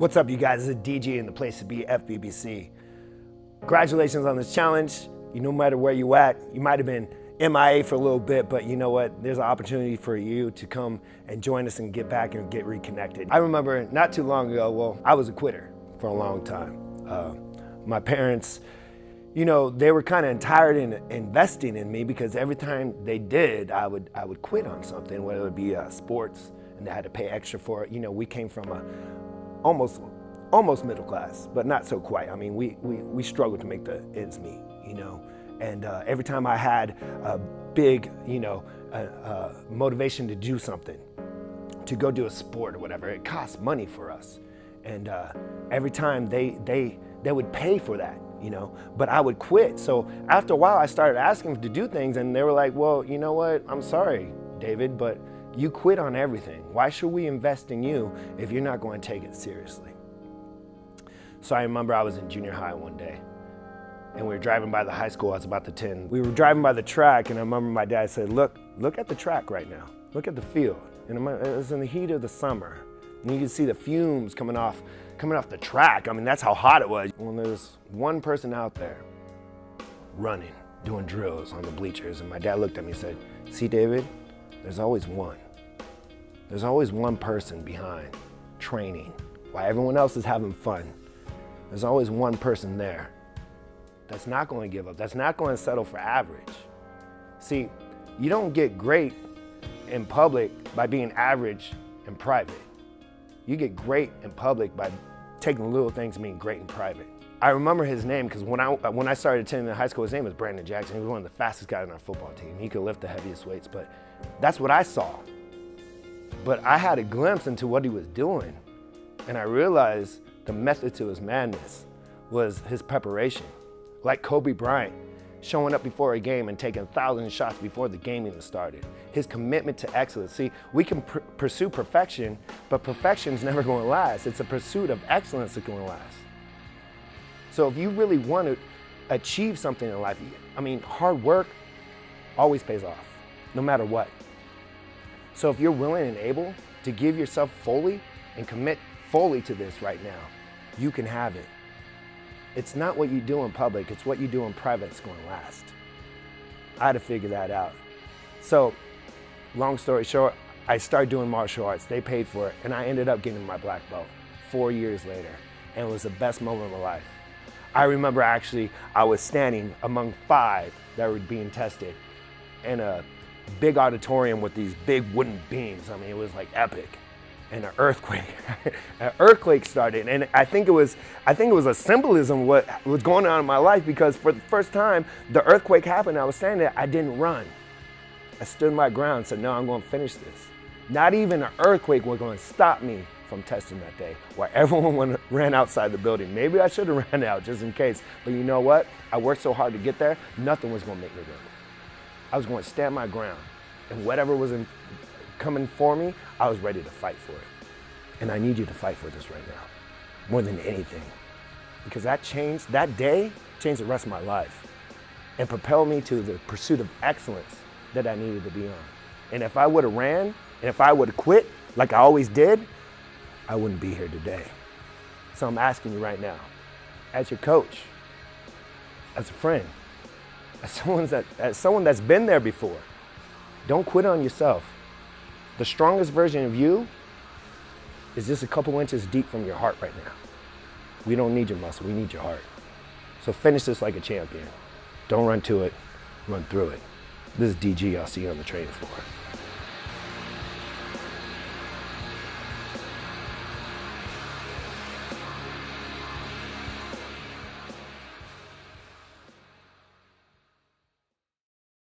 What's up, you guys? This is DG and the place to be, FBBC. Congratulations on this challenge. You no matter where you at, you might have been MIA for a little bit, but you know what? There's an opportunity for you to come and join us and get back and get reconnected. I remember not too long ago, well, I was a quitter for a long time. Uh, my parents, you know, they were kind of tired in investing in me because every time they did, I would I would quit on something, whether it be uh, sports, and they had to pay extra for it. You know, we came from a almost almost middle class, but not so quite. I mean, we we we struggled to make the ends meet. You know, and uh, every time I had a big, you know, motivation to do something, to go do a sport or whatever, it cost money for us. And uh, every time they they they would pay for that you know, but I would quit. So after a while, I started asking them to do things, and they were like, well, you know what? I'm sorry, David, but you quit on everything. Why should we invest in you if you're not going to take it seriously? So I remember I was in junior high one day, and we were driving by the high school. I was about to 10. We were driving by the track, and I remember my dad said, look, look at the track right now. Look at the field. And it was in the heat of the summer. And you can see the fumes coming off coming off the track. I mean, that's how hot it was. When there's one person out there running, doing drills on the bleachers, and my dad looked at me and said, see, David, there's always one. There's always one person behind training while everyone else is having fun. There's always one person there that's not going to give up, that's not going to settle for average. See, you don't get great in public by being average in private. You get great in public by taking little things and being great in private. I remember his name because when I, when I started attending high school, his name was Brandon Jackson. He was one of the fastest guys on our football team. He could lift the heaviest weights, but that's what I saw. But I had a glimpse into what he was doing, and I realized the method to his madness was his preparation. Like Kobe Bryant, showing up before a game and taking a thousand shots before the game even started. His commitment to excellence. See, we can pr pursue perfection, but perfection's never going to last. It's a pursuit of excellence that's going to last. So if you really want to achieve something in life, I mean, hard work always pays off, no matter what. So if you're willing and able to give yourself fully and commit fully to this right now, you can have it. It's not what you do in public, it's what you do in private that's going to last. I had to figure that out. So, long story short, I started doing martial arts. They paid for it, and I ended up getting my black belt four years later, and it was the best moment of my life. I remember actually, I was standing among five that were being tested and a big auditorium with these big wooden beams. I mean, it was like epic and an earthquake. an earthquake started, and I think it was I think it was a symbolism what was going on in my life because for the first time the earthquake happened. I was standing there. I didn't run. I stood my ground said, "No, I'm going to finish this." Not even an earthquake was going to stop me from testing that day, where everyone ran outside the building. Maybe I should have ran out just in case. But you know what? I worked so hard to get there. Nothing was going to make me run. I was going to stand my ground, and whatever was in, coming for me, I was ready to fight for it. And I need you to fight for this right now, more than anything. Because that changed, that day changed the rest of my life and propelled me to the pursuit of excellence that I needed to be on. And if I would have ran, and if I would have quit, like I always did, I wouldn't be here today. So I'm asking you right now, as your coach, as a friend, as someone, that, as someone that's been there before, don't quit on yourself. The strongest version of you is just a couple inches deep from your heart right now. We don't need your muscle, we need your heart. So finish this like a champion. Don't run to it, run through it. This is DG, I'll see you on the training floor.